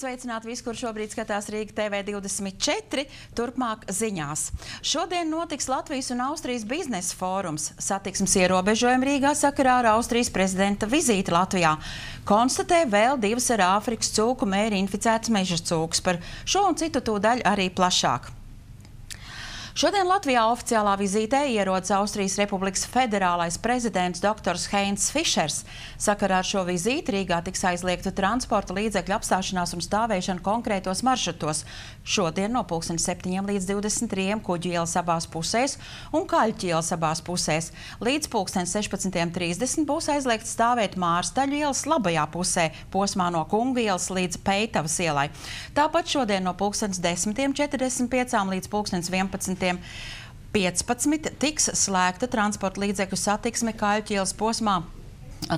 Labrīt, sveicināt visu, kur šobrīd skatās Rīga TV 24, turpmāk ziņās. Šodien notiks Latvijas un Austrijas biznesa fórums. Satiksmes ierobežojumi Rīgā sakarā ar Austrijas prezidenta vizīti Latvijā. Konstatē vēl divas ar Āfrikas cūku mēri inficētas meža cūkas. Par šo un citu tūdaļ arī plašāk. Šodien Latvijā oficiālā vizītē ierodas Austrijas Republikas federālais prezidents dr. Heinz Fišers. Sakarā ar šo vizīti Rīgā tiks aizliegta transporta līdzekļu apstāšanās un stāvēšana konkrētos maršrutos. Šodien no 7 līdz 23 kuģu ielas abās pusēs un kaļķu ielas abās pusēs. Līdz 16.30 būs aizliegts stāvēt Mārstaļu ielas labajā pusē, posmā no Kungu ielas līdz Peitavas ielai. Tāpat šodien no 10.45 līdz 11. 15. tiks slēgta transporta līdzekļu satiksme Kaļķielas posmā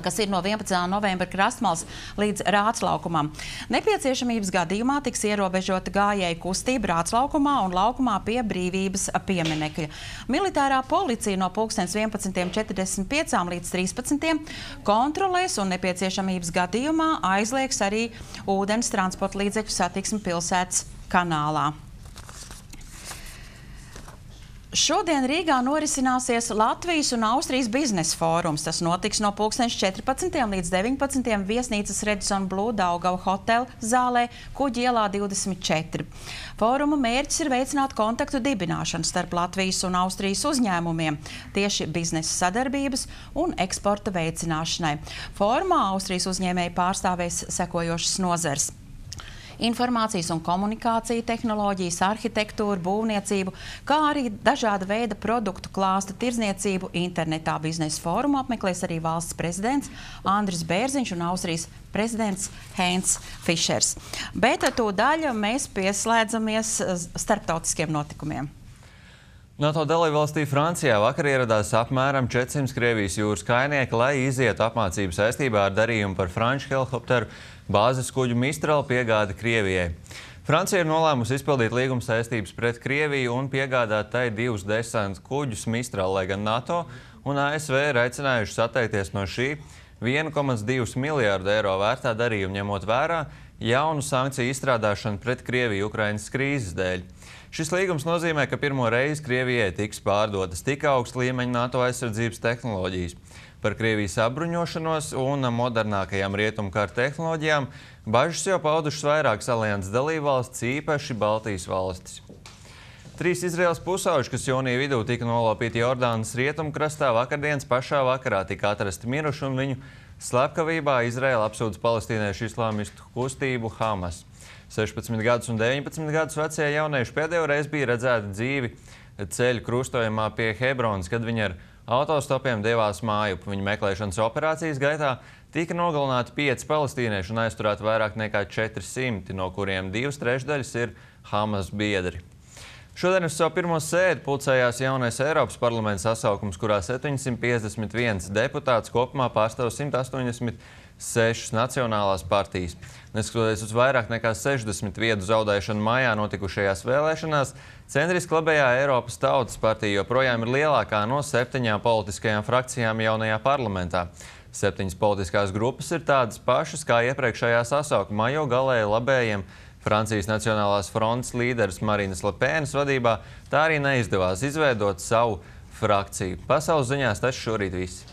kas ir no 11. novembra krastmals līdz Rāclaukumam. Nepieciešamības gadījumā tiks ierobežota gājēju kustība Rāclaukumā un laukumā pie brīvības pieminekļa. Militārā policija no 11.45 līdz 13. kontrolēs un nepieciešamības gadījumā aizliegs arī ūdens transporta līdzekļu satiksmi pilsētas kanālā. Šodien Rīgā norisināsies Latvijas un Austrijas biznesa fórums. Tas notiks no 14. līdz 19. viesnīcas Redison Blue Daugava hotela zālē Kuģi ielā 24. Fóruma mērķis ir veicināt kontaktu dibināšanu starp Latvijas un Austrijas uzņēmumiem tieši biznesa sadarbības un eksporta veicināšanai. Fórumā Austrijas uzņēmēji pārstāvēs sekojošas nozars informācijas un komunikācija tehnoloģijas, arhitektūru, būvniecību, kā arī dažāda veida produktu klāsta tirzniecību internetā. Biznesa fórumu apmeklēs arī valsts prezidents Andris Bērziņš un Austrijas prezidents Heinz Fišers. Bet to daļu mēs pieslēdzamies starptautiskiem notikumiem. NATO dalībvalstī Francijā vakar ieradās apmēram 400 Krievijas jūras kainieki, lai izietu apmācību saistībā ar darījumu par franču helikopteru bāzes kuģu Mistral piegādi Krievijai. Francija ir nolēmusi izpildīt līguma saistības pret Krieviju un piegādāt tai divus desantu kuģus Mistral, lai gan NATO un ASV ir aicinājuši atteikties no šī 1,2 miljārdu eiro vērtā darījuma, ņemot vērā jaunu sankciju izstrādāšanu pret Krieviju Ukrainas krīzes dēļ. Šis līgums nozīmē, ka pirmo reizi Krievijai tiks pārdotas tik augsta līmeņa NATO aizsardzības tehnoloģijas par Krievijas apbruņošanos un modernākajām rietumkārt tehnoloģijām, bažas jau paudušas vairākas alianses dalībvalstis, īpaši Baltijas valstis. Trīs Izraels pusauģi, kas jūnija vidū tika nolaupīti Jordānas rietumkrastā, vakardienas pašā vakarā tika atrasti miruši un viņu slepkavībā Izraela apsūdz palestīniešu islāmistu kustību Hamas. 16 gadus un 19 gadus vecie jaunieši pēdējo reizi bija redzēti dzīvi ceļu krustojumā pie Hebronas, kad viņi ar Autostopiem devās māju. Viņa meklēšanas operācijas gaitā tika nogalināti pieci palestīnieši un aizturēti vairāk nekā 400, no kuriem divas trešdaļas ir Hamas biedri. Šodien uz savu pirmo sēdi pulcējās jaunais Eiropas parlamenta sasaukums, kurā 751 deputāts kopumā pārstāv 180 sešas nacionālās partijas. Neskatoties uz vairāk nekā 60 vietu zaudēšanu mājā notikušajās vēlēšanās, centriski labējā Eiropas Tautas partija joprojām ir lielākā no septiņām politiskajām frakcijām jaunajā parlamentā. Septiņas politiskās grupas ir tādas pašas kā iepriekšējā sasaukumā, jo galēji labējiem Francijas Nacionālās frontes līderis Marinas Lepēnas vadībā tā arī neizdevās izveidot savu frakciju. Pasaules ziņās tas šorīt viss.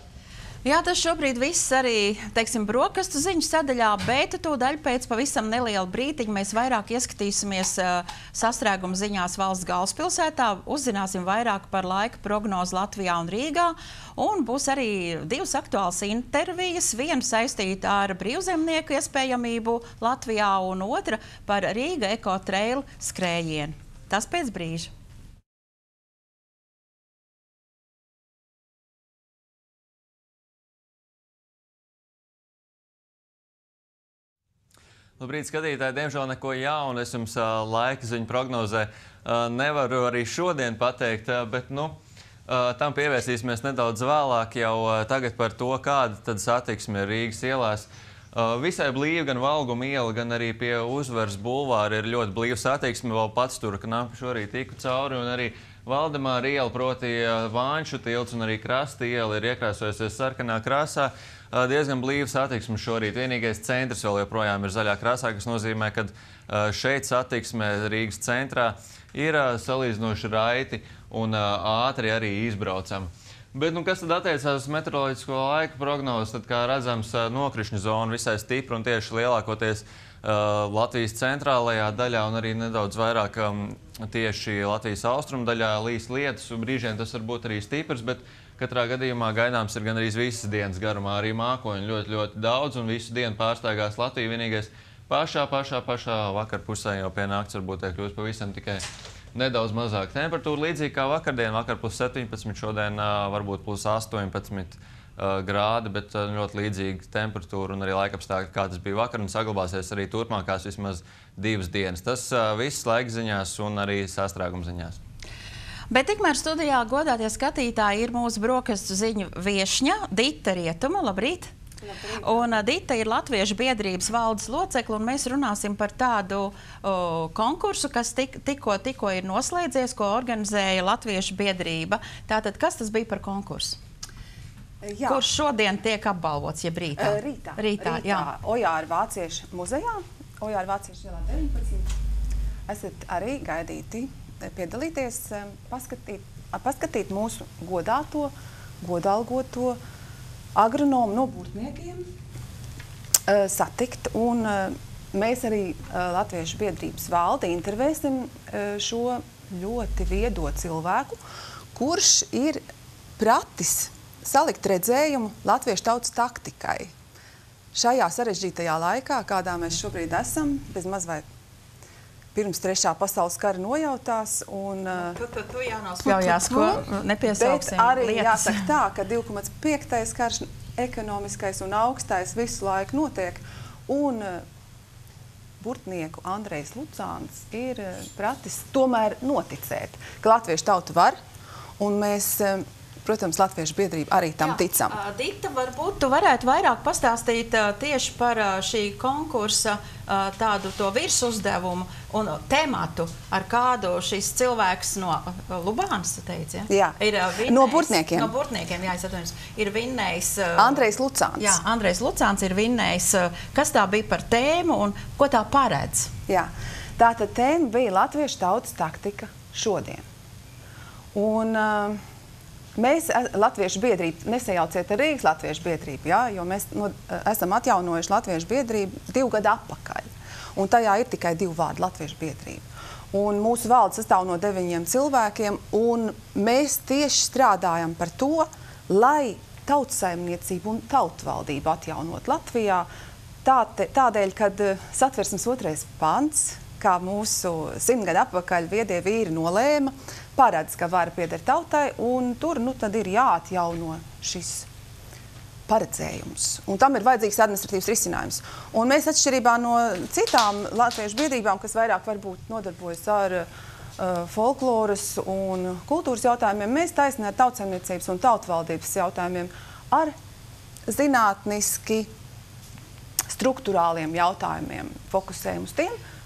Jā, tas šobrīd viss arī, teiksim, brokastu ziņu sadaļā, bet tūdaļ pēc pavisam neliela brītiņa mēs vairāk ieskatīsimies uh, sastrēguma ziņās valsts galvaspilsētā, uzzināsim vairāk par laika prognozi Latvijā un Rīgā, un būs arī divas aktuāls intervijas, viena saistīta ar brīvzemnieku iespējamību Latvijā un otra par Rīga ekotrailu skrējienu. Tas pēc brīža. Labrīt, skatītāji! Diemžēl neko jaunu es jums laika ziņu prognozē nevaru arī šodien pateikt, bet nu, tam pievērsīsimies nedaudz vēlāk jau tagad par to, kāda tad satiksme ir Rīgas ielās. Visai blīva gan Valguma iela, gan arī pie uzvaras bulvāra ir ļoti blīva satiksme. Vēl pats tur knapi šorīt tiku cauri un arī Valdemāra iela, proti Vāņšu tilts un arī Krasta iela ir iekrāsojusies sarkanā krāsā. Diezgan blīva satiksme šorīt. Vienīgais centrs vēl joprojām ir zaļā krāsā, kas nozīmē, ka šeit satiksme Rīgas centrā ir salīdzinoši raiti un ātri arī izbraucama. Bet, nu, kas tad attiecās uz meteoroloģisko laika prognozi? Tad, kā redzams, nokrišņu zona visai stipra un tieši lielākoties uh, Latvijas centrālajā daļā un arī nedaudz vairāk um, tieši Latvijas austrumu daļā līs lietus. Brīžiem tas var būt arī stiprs, bet katrā gadījumā gaidāms ir gan arī visas dienas garumā. Arī mākoņi ļoti, ļoti daudz un visu dienu pārstāgās Latviju. Vienīgais pašā, pašā, pašā vakarpusē jau pie nakts varbūt kļūst pavisam tikai nedaudz mazāk temperatūra. Līdzīgi kā vakardien, vakar plus 17, šodien varbūt plus 18 uh, grādi, bet ļoti līdzīga temperatūra un arī laikapstākļi, kā tas bija vakar, un saglabāsies arī turpmākās vismaz divas dienas. Tas viss laikziņās un arī sastrēguma ziņās. Bet tikmēr studijā godātie skatītāji ir mūsu brokastu ziņu viešņa Dita Rietuma. Labrīt! Un Dita ir Latviešu biedrības valdes locekla, un mēs runāsim par tādu o, konkursu, kas tik, tikko, tikko ir noslēdzies, ko organizēja Latviešu biedrība. Tātad, kas tas bija par konkursu? Jā. Kurš šodien tiek apbalvots, jeb rītā? Rītā. Rītā, rītā jā. Ojāra Vāciešu muzejā, Ojāra Vāciešu ielā 19. Esat arī gaidīti piedalīties, paskatīt, paskatīt mūsu godāto, godalgoto, agronomu no būtniekiem uh, satikt. Un, mēs arī Latviešu biedrības valdi intervēsim šo ļoti viedo cilvēku, kurš ir pratis salikt redzējumu latviešu tautas taktikai. Šajā sarežģītajā laikā, kādā mēs šobrīd esam, bez maz vai pirms trešā pasaules kara nojautās. Un, tu, tu, tu jānospļaujās, ko nepiesauksim. Bet arī lietas. jāsaka tā, ka 2,5. karš ekonomiskais un augstais visu laiku notiek. Un, Burtnieku Andrejs Lucāns ir pratis tomēr noticēt, ka latviešu tauta var, un mēs protams, Latviešu biedrība arī tam Jā. ticam. Dita, varbūt tu varētu vairāk pastāstīt tieši par šī konkursa tādu to virsuzdevumu un tematu, ar kādu šis cilvēks no Lubānas, teica, ja? Jā, ir vinnējs, no burtniekiem. No burtniekiem, jā, es atvainojos, ir vinnējs. Andrejs Lucāns. Jā, Andrejs Lucāns ir vinnējs. Kas tā bija par tēmu un ko tā paredz? Jā, tā tad tēma bija Latviešu tautas taktika šodien. Un, uh, Mēs, Latviešu biedrība, nesajauciet ar Rīgas Latviešu biedrību, jā, jo mēs no, e, esam atjaunojuši Latviešu biedrību divu gadu atpakaļ. Un tajā ir tikai divi vārdi - Latviešu biedrība. Un mūsu valde sastāv no deviņiem cilvēkiem, un mēs tieši strādājam par to, lai tautsaimniecību un tautvaldību atjaunot Latvijā. Tā, te, tādēļ, kad e, satversmes otrais pants, kā mūsu simtgadu atpakaļ viedie vīri nolēma, paredz, ka vara pieder tautai, un tur nu, ir jāatjauno šis paredzējums. Un tam ir vajadzīgs administratīvs risinājums. Un mēs, atšķirībā no citām latviešu biedrībām, kas vairāk varbūt nodarbojas ar uh, folkloras un kultūras jautājumiem, mēs taisnē ar tautsaimniecības un tautvaldības jautājumiem ar zinātniski struktūrāliem jautājumiem fokusējam uz tiem. Uh,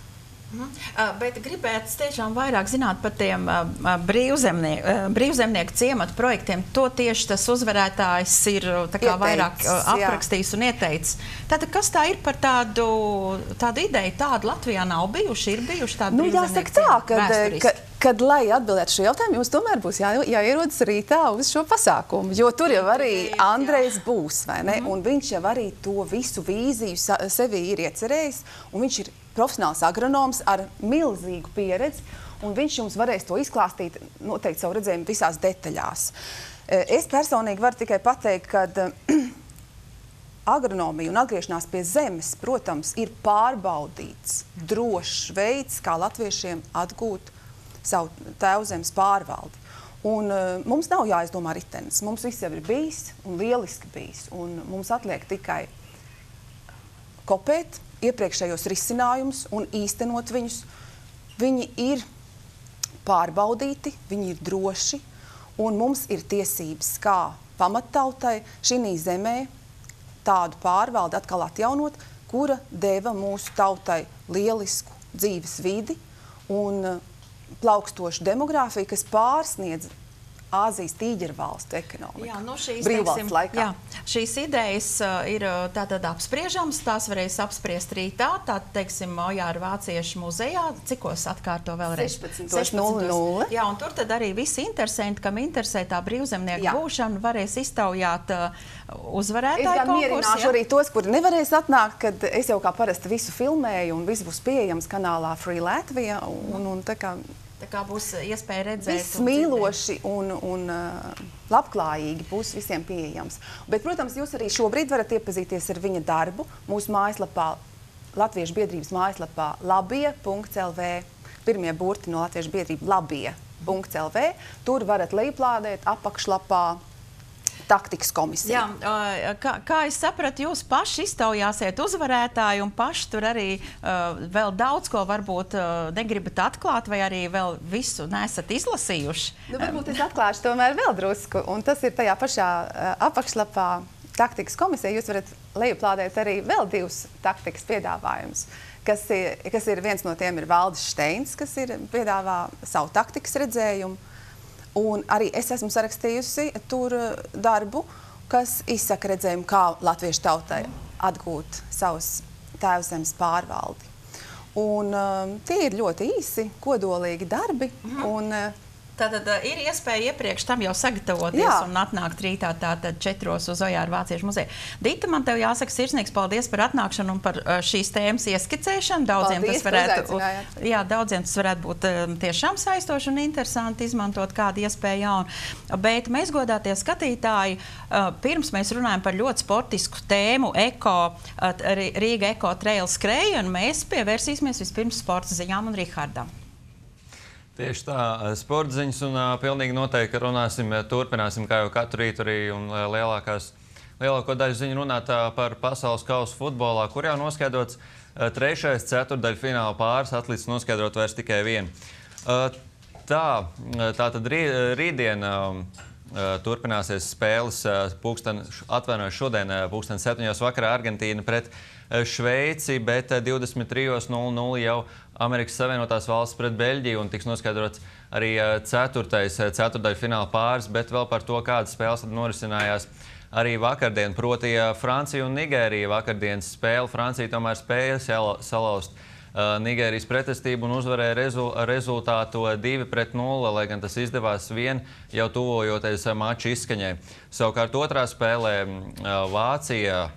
bet gribētu tiešām vairāk zināt par tiem uh brīvzemnieku, uh, brīvzemnieku ciematu projektiem. To tieši tas uzvarētājs ir kā, vairāk aprakstījis un ieteicis. Tātad, kas tā ir par tādu, tādu ideju? Tādu Latvijā nav bijuši, ir bijuši tādi nu, jāsaka tā, kad, ka, kad, lai atbildētu šo jautājumu, jums tomēr būs jā, jāierodas rītā uz šo pasākumu, jo tur jau arī Andrejs būs, vai ne? Mm -hmm. Un viņš jau arī to visu vīziju sevi ir iecerējis, un viņš ir profesionāls agronoms ar milzīgu pieredzi, un viņš jums varēs to izklāstīt noteikti savu redzējumu visās detaļās. E, es personīgi varu tikai pateikt, ka agronomija un atgriešanās pie zemes, protams, ir pārbaudīts, drošs veids, kā latviešiem atgūt savu tēvzemes pārvaldi. Un, uh, mums nav jāizdomā ritenis. Mums viss jau ir bijis un lieliski bijis. Un mums atliek tikai kopēt, iepriekšējos risinājumus un īstenot viņus. Viņi ir pārbaudīti, viņi ir droši, un mums ir tiesības kā pamattautai šī zemē tādu pārvaldi atkal atjaunot, kura deva mūsu tautai lielisku dzīves vidi un plaukstošu demogrāfiju, kas pārsniedz Āzijas tīģeru valstu ekonomiku. Jā, nu šīs, brīvvalsts teiksim, laikā. Jā, šīs idejas uh, ir uh, tātad apspriežamas, tās varēs apspriest rītā, tā teiksim, Ojāra Vāciešu muzejā, cikos atkārto vēlreiz? 16.00. Jā, un tur tad arī visi interesanti, kam interesē tā brīvzemnieku Jā. būšana, varēs iztaujāt uh, Es uzvarētāju gan konkursu. mierināšu arī tos, kuri nevarēs atnākt, kad es jau kā parasti visu filmēju un viss būs pieejams kanālā Free Latvija. Un, un, Tā kā būs iespēja redzēt. Viss mīloši un, un uh, labklājīgi būs visiem pieejams. Bet, protams, jūs arī šobrīd varat iepazīties ar viņa darbu mūsu mājaslapā, Latviešu biedrības mājaslapā labie.lv. Pirmie burti no Latviešu biedrība labie.lv. Tur varat lejuplādēt apakšlapā taktikas komisiju. Jā, kā, kā es sapratu, jūs paši iztaujāsiet uzvarētāju un paši tur arī uh, vēl daudz ko varbūt uh, negribat atklāt, vai arī vēl visu nesat izlasījuši. Nu, varbūt es atklāšu tomēr vēl drusku, un tas ir tajā pašā uh, apakšlapā taktikas komisija. Jūs varat lejuplādēt arī vēl divus taktikas piedāvājumus. Kas ir, kas ir viens no tiem ir Valdis Steins, kas ir piedāvā savu taktikas redzējumu. Un arī es esmu sarakstījusi tur uh, darbu, kas izsaka redzējumu, kā latviešu tautai atgūt savus tēvzemes pārvaldi. Un, um, tie ir ļoti īsi, kodolīgi darbi. Mhm. Un, uh, Tātad uh, ir iespēja iepriekš tam jau sagatavoties Jā. un atnākt rītā tātad četros uz Ojāra Vāciešu muzeju. Dita, man tev jāsaka sirsnīgs paldies par atnākšanu un par uh, šīs tēmas ieskicēšanu. Daudziem Paldies, tas varētu, jā, daudziem tas varētu būt um, tiešām saistoši un interesanti izmantot kādu iespēju jaunu. Bet mēs godātie skatītāji, pirms mēs runājam par ļoti sportisku tēmu, eko, Rī- Rīga eko trail skrējienu, mēs pievērsīsimies vispirms sporta ziņām un Rihardam. Tieši tā, sporta ziņas, un uh, pilnīgi noteikti runāsim, eh, turpināsim kā jau katru rītu arī un uh, lielākās, lielāko daļu ziņu runāt uh, par pasaules kausu futbolā, kur jau noskaidrots trešais ceturdaļu fināla pāris, atlicis noskaidrot vairs tikai vienu. Tā, tā tad rī, rītdien turpināsies spēles, pulksten, atvainojos šodien, pulksten septiņos vakarā Argentīna pret uh, Šveici, bet uh, 23.00 jau Amerikas Savienotās valsts pret Beļģiju un tiks noskaidrots arī uh, ceturtais ceturdaļu fināla pāris, bet vēl par to, kādas spēles tad norisinājās. Arī vakardien, proti, Francija un Nigērija vakardienas spēle. Francija tomēr spēja sala- salauzt Nigērijas pretestību un uzvarēja rezu, rezultātu 2 pret 0, lai gan tas izdevās vien jau tuvojoties mača izskaņai. Savukārt otrā spēlē uh, Vācija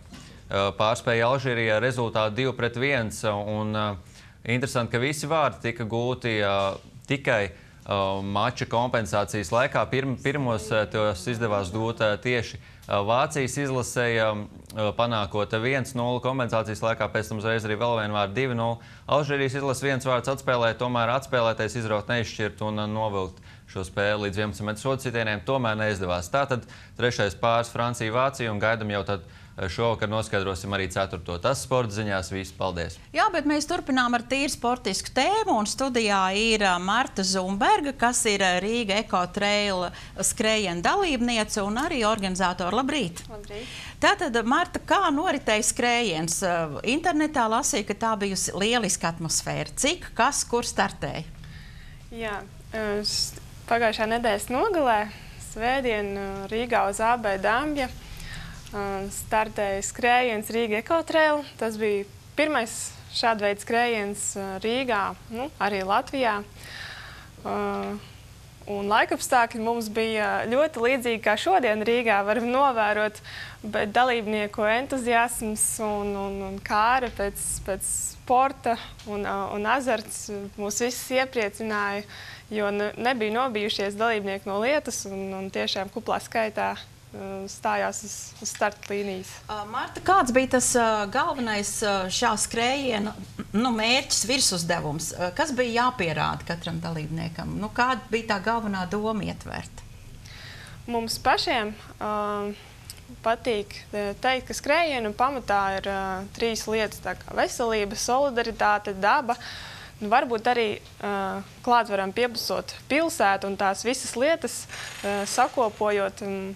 pārspēja Alžīrijā rezultātu 2 pret 1. Un, uh, Interesanti, ka visi vārdi tika gūti uh, tikai mača kompensācijas laikā. Pirm, pirmos tos izdevās gūt tieši Vācijas izlasēja, panākot 1-0 kompensācijas laikā, pēc tam uzreiz arī vēl vienu vārdu 2-0. Alžīrijas izlases viens vārds atspēlēja, tomēr atspēlētais izraut neizšķirt un novilkt šo spēli līdz 11 metru sodu sitieniem. Tomēr neizdevās. Tātad trešais pāris Francija, Vācija un gaidam jau tad šovakar noskaidrosim arī ceturto. Tas sporta ziņās viss. Paldies! Jā, bet mēs turpinām ar tīru sportisku tēmu. un Studijā ir Marta Zumberga, kas ir Rīga ekotraila skrējiena dalībniece un arī organizatora. Labrīt! Labrīt. Tātad, Marta, kā noritēja skrējiens? Internetā lasīja, ka tā bijusi lieliska atmosfēra. Cik, kas, kur startēja? Jā, pagājušā nedēļas nogalē, Svētdien, Rīgā uz AB Dambja, startēja skrējiens Rīga Ekotrail. Tas bija pirmais šāda veida skrējiens eh, Rīgā, nu, arī Latvijā. Eh, Un laikapstākļi mums bija ļoti līdzīgi kā šodien Rīgā. Varam novērot, bet dalībnieku entuziasms un, un, un kāra pēc, pēc sporta un, uh, un azarts mūs visus iepriecināja, jo ne- nebija nobijušies dalībnieki no lietas un, un tiešām kuplā skaitā uh, stājās uz, uz starta līnijas. Ā, Marta, kāds bija tas ā, galvenais šā skrējiena nu, mērķis, virsuzdevums? Kas bija jāpierāda katram dalībniekam? Nu, kāda bija tā galvenā doma ietvert? Mums pašiem uh, patīk teikt, ka skrējienu pamatā ir uh, trīs lietas - veselība, solidaritāte, daba. Nu, varbūt arī uh, klāt varam piepildīt pilsētu un tās visas lietas uh, sakopojot. Um,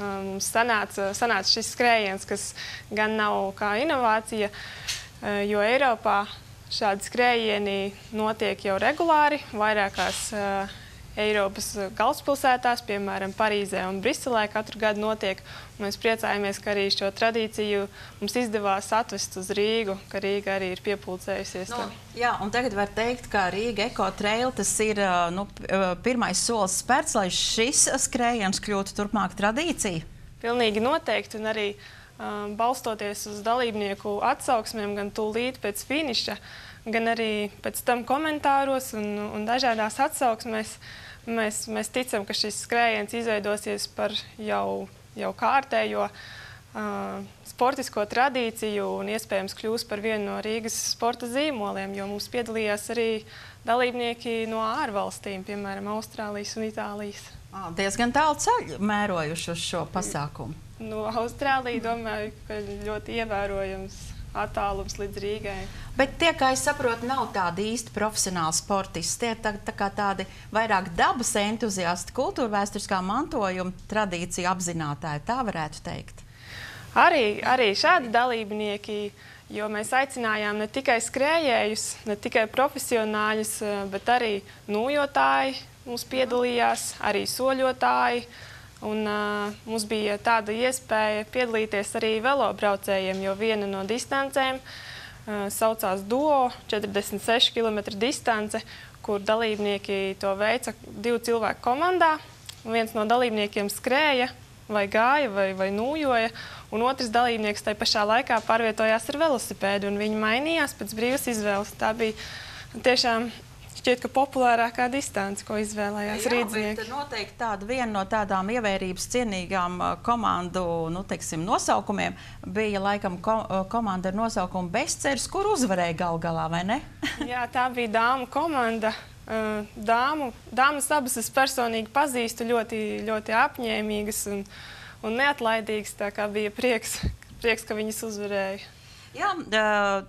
Mums sanāca, sanāca šis skrējiens, kas gan nav kā inovācija, uh, jo Eiropā šādi skrējieni notiek jau regulāri vairākās uh, Eiropas galvaspilsētās, piemēram, Parīzē un Briselē katru gadu notiek. Mēs priecājamies, ka arī šo tradīciju mums izdevās atvest uz Rīgu, ka Rīga arī ir piepulcējusies. Nu, jā, un tagad var teikt, ka Rīga ekotrail tas ir nu, pirmais solis spērts, lai šis skrējiens kļūtu turpmāk tradīcija. Pilnīgi noteikti, un arī um, balstoties uz dalībnieku atsauksmēm, gan tūlīt pēc finiša, gan arī pēc tam komentāros un, un dažādās atsauksmēs, mēs, mēs ticam, ka šis skrējiens izveidosies par jau, jau kārtējo uh, sportisko tradīciju un iespējams kļūs par vienu no Rīgas sporta zīmoliem, jo mums piedalījās arī dalībnieki no ārvalstīm, piemēram, Austrālijas un Itālijas. Diezgan tālu ceļu mērojuši uz šo pasākumu. Nu, Austrālija domāju, ka ļoti ievērojams attālums līdz Rīgai. Bet tie, kā es saprotu, nav tādi īsti profesionāli sportisti. Tie ir tā, tā kā tādi vairāk dabas entuziasti, kultūra vēsturiskā mantojuma tradīcija apzinātāji, tā varētu teikt. Arī, arī šādi dalībnieki, jo mēs aicinājām ne tikai skrējējus, ne tikai profesionāļus, bet arī nūjotāji, Mums piedalījās arī soļotāji. Un, uh, mums bija tāda iespēja piedalīties arī velobraucējiem, jo viena no distancēm uh, saucās DUO 46 km distance, kur dalībnieki to veica divu cilvēku komandā. Viens no dalībniekiem skrēja, vai gāja, vai, vai nūjoja, un otrs dalībnieks tajā pašā laikā pārvietojās ar velosipēdu, un viņi mainījās pēc brīvas izvēles. Tā bija tiešām šķiet, ka populārākā distance, ko izvēlējās rīznieki. Noteikti tāda viena no tādām ievērības cienīgām komandu nu, teiksim, nosaukumiem bija laikam ko, komanda ar nosaukumu Bestcers, kur uzvarēja gal galā, vai ne? Jā, tā bija dāmu komanda. Dāmu, dāmas abas es personīgi pazīstu ļoti, ļoti apņēmīgas un, un neatlaidīgas, tā kā bija prieks, prieks ka viņas uzvarēja. Jā,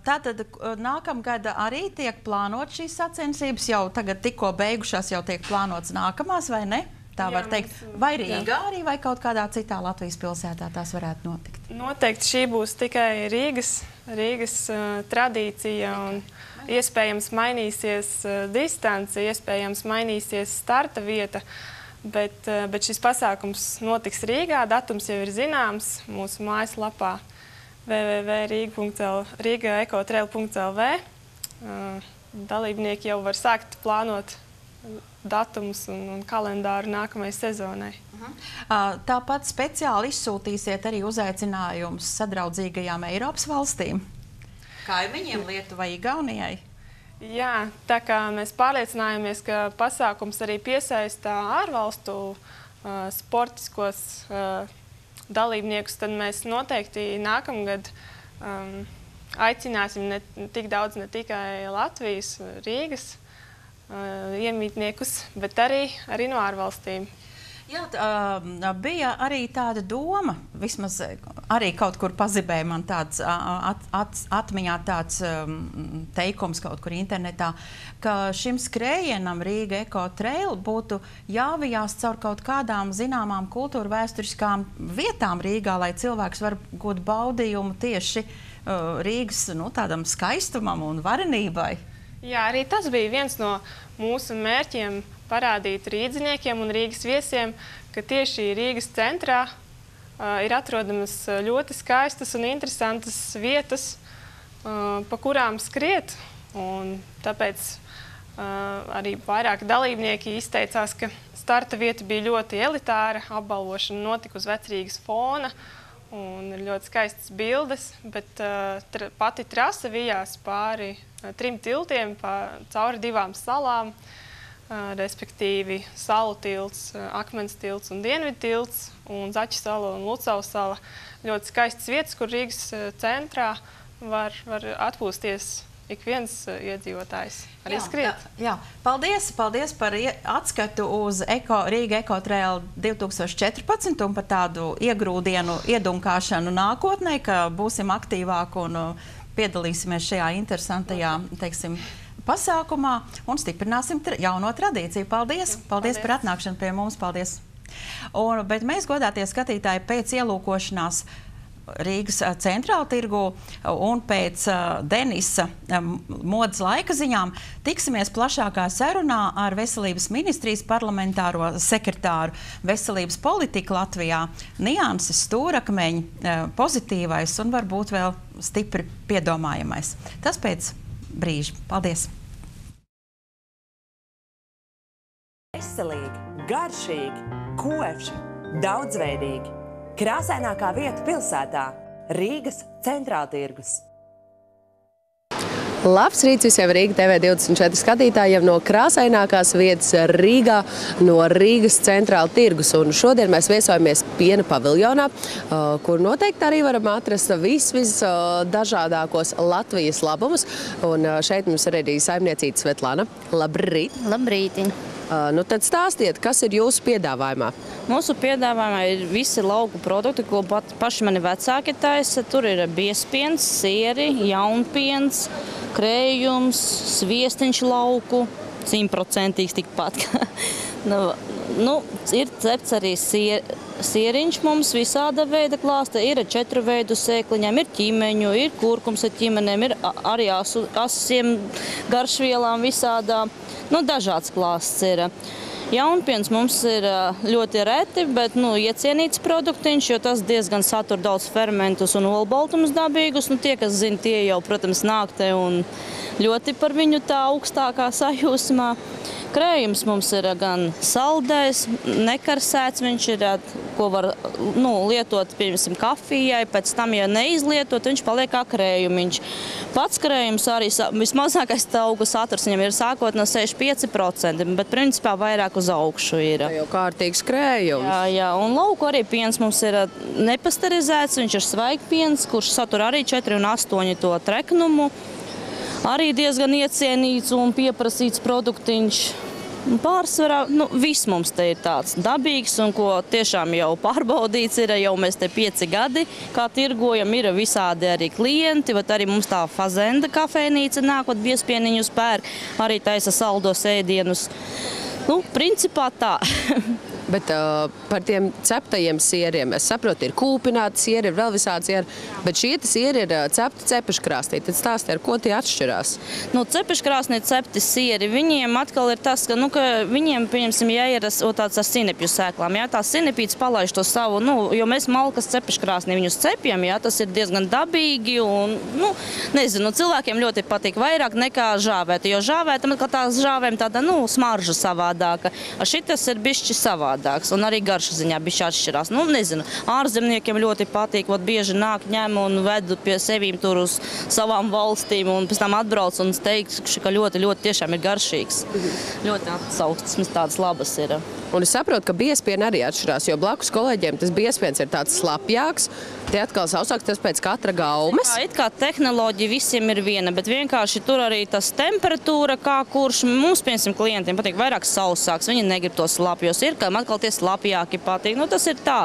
tātad nākamgad arī tiek plānot šīs sacensības, jau tagad tikko beigušās, jau tiek plānots nākamās, vai ne? Tā jā, var teikt, mums, vai Rīgā jā. arī, vai kaut kādā citā Latvijas pilsētā tās varētu notikt? Noteikti šī būs tikai Rīgas, Rīgas uh, tradīcija un iespējams mainīsies uh, distance, iespējams mainīsies starta vieta, bet, uh, bet šis pasākums notiks Rīgā, datums jau ir zināms mūsu mājaslapā www.rīgaekotrail.lv. Dalībnieki jau var sākt plānot datumus un, un kalendāru nākamajai sezonai. Uh -huh. Tāpat speciāli izsūtīsiet arī uzaicinājumus sadraudzīgajām Eiropas valstīm. Kaimiņiem Lietuvai, Igaunijai. Jā, tā kā mēs pārliecinājāmies, ka pasākums arī piesaista ārvalstu uh, sportiskos uh, dalībniekus, tad mēs noteikti nākamgad um, aicināsim ne tik daudz ne tikai Latvijas, Rīgas uh, iemītniekus, bet arī, arī no ārvalstīm. Jā, tā, bija arī tāda doma, vismaz arī kaut kur pazibēja man tāds at, at, atmiņā tāds um, teikums kaut kur internetā, ka šim skrējienam Rīga Eko Trail būtu jāvijās caur kaut kādām zināmām kultūra vēsturiskām vietām Rīgā, lai cilvēks var gūt baudījumu tieši Rīgas nu, tādam skaistumam un varenībai. Jā, arī tas bija viens no mūsu mērķiem parādīt rīdziniekiem un Rīgas viesiem, ka tieši Rīgas centrā ir atrodamas ļoti skaistas un interesantas vietas, pa kurām skriet. Un tāpēc arī vairāki dalībnieki izteicās, ka starta vieta bija ļoti elitāra, apbalvošana notika uz vecrīgas fona. Un ir ļoti skaistas bildes, bet uh, tra pati trase vijās pāri uh, trim tiltiem, pa, cauri divām salām. Respektīvi salu tilts, akmens tilts un dienvidu tilts, un Zaķa sala un Lucavas sala. Ļoti skaistas vietas, kur Rīgas centrā var, var atpūsties ik viens iedzīvotājs arī jā, skriet. Jā, jā. Paldies, paldies par atskatu uz Eko, Rīga Ekotrail 2014 un par tādu iegrūdienu, iedunkāšanu nākotnē, ka būsim aktīvāki un piedalīsimies šajā interesantajā, teiksim, pasākumā un stiprināsim tra jauno tradīciju. Paldies! Paldies, paldies par atnākšanu pie mums! Paldies! Un, bet mēs, godātie skatītāji, pēc ielūkošanās Rīgas centrāla tirgu un pēc Denisa modas laika ziņām tiksimies plašākā sarunā ar Veselības ministrijas parlamentāro sekretāru Veselības politika Latvijā nianses stūrakmeņi, pozitīvais un varbūt vēl stipri piedomājamais. Tas pēc brīža. Paldies! Veselīgi, garšīgi, koši, daudzveidīgi. Krāsainākā vieta pilsētā - Rīgas centrāltirgus. Labs rīts visiem Rīga TV 24 skatītājiem no krāsainākās vietas Rīgā, no Rīgas centrāla tirgus. Un šodien mēs viesojamies piena paviljonā, kur noteikti arī varam atrast vis, vis dažādākos Latvijas labumus. Un šeit mums ir arī saimniecīta Svetlana. Labrīt! Labrīt! Nu, tad stāstiet, kas ir jūsu piedāvājumā? Mūsu piedāvājumā ir visi lauku produkti, ko paši mani vecāki taisa. Tur ir biespiens, sieri, jaunpiens, krējums, sviestiņš lauku, simtprocentīgs tikpat. nu, nu, ir cepts arī sier, sieriņš mums visāda veida klāsta. Ir četru veidu sēkliņām, ir ķīmeņu, ir kurkums ar ķīmenēm, ir arī asu, asiem garšvielām visādām. Nu, dažāds klāsts ir. Jaunpiens mums ir ļoti reti, bet nu, iecienīts produktiņš, jo tas diezgan satur daudz fermentus un olbaltumus dabīgus. Nu, tie, kas zina, tie jau, protams, nāk te un ļoti par viņu tā augstākā sajūsmā. Krējums mums ir gan saldējs, nekarsēts. Viņš ir, ko var nu, lietot, piemēram, kafijai. Pēc tam, ja neizlietot, viņš paliek kā krējumiņš. Pats krējums arī vismazākais augu saturs viņam ir sākot no 65%, bet principā vairāk uz augšu ir. Tā jau kārtīgs krējums. Jā, jā, un lauku arī piens mums ir nepasterizēts, viņš ir svaigpiens, kurš satur arī 4 un 8 to treknumu arī diezgan iecienīts un pieprasīts produktiņš. Pārsvarā nu, viss mums te ir tāds dabīgs, un ko tiešām jau pārbaudīts ir, jau mēs te pieci gadi, kā tirgojam, ir visādi arī klienti, bet arī mums tā fazenda kafejnīca nākot biespieniņus pērk, arī taisa saldos ēdienus. Nu, principā tā. Bet uh, par tiem ceptajiem sieriem es saprotu, ir kūpināti sieri, ir vēl visādi sieri. Bet šie sieri ir cepti cepeškrāstī. Tad stāsti, ar ko tie atšķirās? Nu, cepeškrāsnī cepti sieri. Viņiem atkal ir tas, ka, nu, ka viņiem, pieņemsim, jāieras tāds ar sinepju sēklām. Jā, tās sinepītes palaiž to savu, nu, jo mēs malkas cepeškrāsnī viņus cepjam, jā, tas ir diezgan dabīgi un, nu, nezinu, cilvēkiem ļoti patīk vairāk nekā žāvēt, jo žāvētam, ka tās žāvēm tāda, nu, smarža savādāka. A šitas ir bišķi savādāk savādāks. Un arī garša ziņā bija atšķirās. Nu, nezinu, ārzemniekiem ļoti patīk, vat bieži nāk ņem un ved pie sevīm tur uz savām valstīm un pēc tam atbrauc un teikts, ka ļoti, ļoti tiešām ir garšīgs. Mhm. Ļoti atsauksmes tādas labas ir. Un es saprotu, ka biespieni arī atšķirās, jo blakus kolēģiem tas biespiens ir tāds slapjāks. Tie atkal sausāks tas pēc katra gaumes. Jā, it kā tehnoloģija visiem ir viena, bet vienkārši tur arī tas temperatūra, kā kurš mums, piemēram, klientiem patīk vairāk sausāks. Viņi negrib to slapjos. Ir, ka atkal tie slapjāki patīk. Nu, tas ir tā.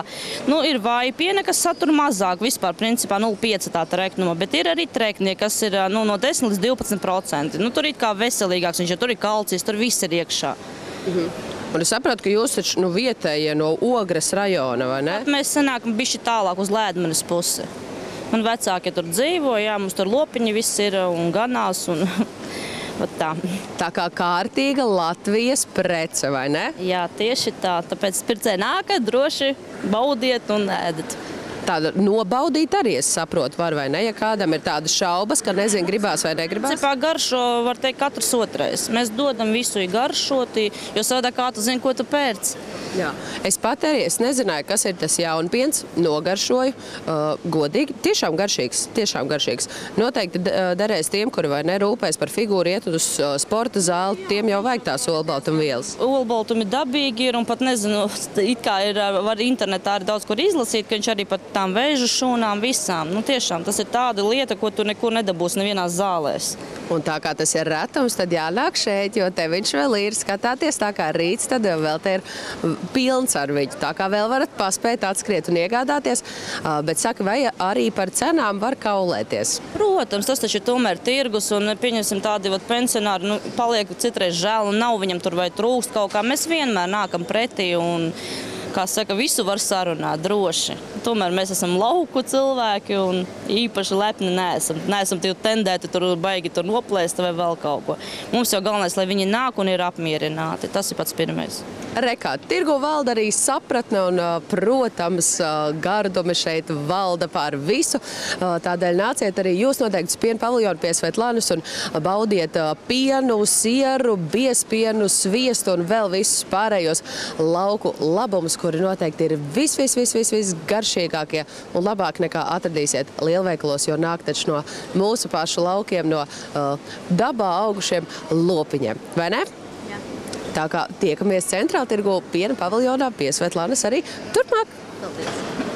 Nu, ir vāja piena, kas satur mazāk, vispār principā 0,5 tā treknuma, bet ir arī treknie, kas ir nu, no 10 līdz 12%. Nu, tur ir kā veselīgāks, viņš ir, tur ir kalcijs, tur viss ir iekšā. Mhm. Un es saprotu, ka jūs taču nu, vietējie no Ogres rajona, vai ne? Mēs sanākam bišķi tālāk uz Lēdmanes pusi. Man vecāki tur dzīvo, jā, mums tur lopiņi viss ir un ganās. Un tā. tā kā kārtīga Latvijas prece, vai ne? Jā, tieši tā. Tāpēc pircēji nākat, droši baudiet un ēdat tāda nobaudīt arī, es saprotu, var vai ne, ja kādam ir tādas šaubas, ka nezinu, gribās vai negribās. Cipā garšo, var teikt, katrs otrais. Mēs dodam visu garšoti, jo savādāk kā tu zini, ko tu pērc. Jā. Es pat arī es nezināju, kas ir tas jaunpiens, nogaršoju, uh, godīgi, tiešām garšīgs, tiešām garšīgs. Noteikti derēs tiem, kuri vai nerūpēs par figūru, iet uz uh, sporta zāli, tiem jau vajag tās olbaltuma vielas. Olbaltumi dabīgi ir un pat nezinu, it kā ir, var internetā arī daudz kur izlasīt, ka viņš arī pat tām vēža šūnām, visām. Nu, tiešām tas ir tāda lieta, ko tu nekur nedabūsi nevienās zālēs. Un tā kā tas ir retums, tad jānāk šeit, jo te viņš vēl ir. Skatāties tā kā rīts, tad vēl te ir pilns ar viņu. Tā kā vēl varat paspēt atskriet un iegādāties. Bet saka, vai arī par cenām var kaulēties? Protams, tas taču ir tomēr tirgus un pieņemsim tādi vat, pensionāri, nu, paliek citreiz žēl un nav viņam tur vai trūkst kaut kā. Mēs vienmēr nākam pretī un kā saka, visu var sarunāt droši. tomēr mēs esam lauku cilvēki un īpaši lepni neesam. Neesam tie tendēti tur baigi tur noplēst vai vēl kaut ko. Mums jau galvenais, lai viņi nāk un ir apmierināti. Tas ir pats pirmais. Rekā, tirgu valda arī sapratne un, protams, gardumi šeit valda pār visu. Tādēļ nāciet arī jūs noteikti uz piena paviljonu pie Svetlānas un baudiet pienu, sieru, biespienu, sviestu un vēl visus pārējos lauku labumus, kuri noteikti ir vis, vis, vis, vis, vis garšīgākie un labāk nekā atradīsiet lielveikalos, jo nāk taču no mūsu pašu laukiem, no uh, dabā augušiem lopiņiem. Vai ne? Tā kā tiekamies centrāla tirgu piena paviljonā pie Svetlānas arī turpmāk. Paldies!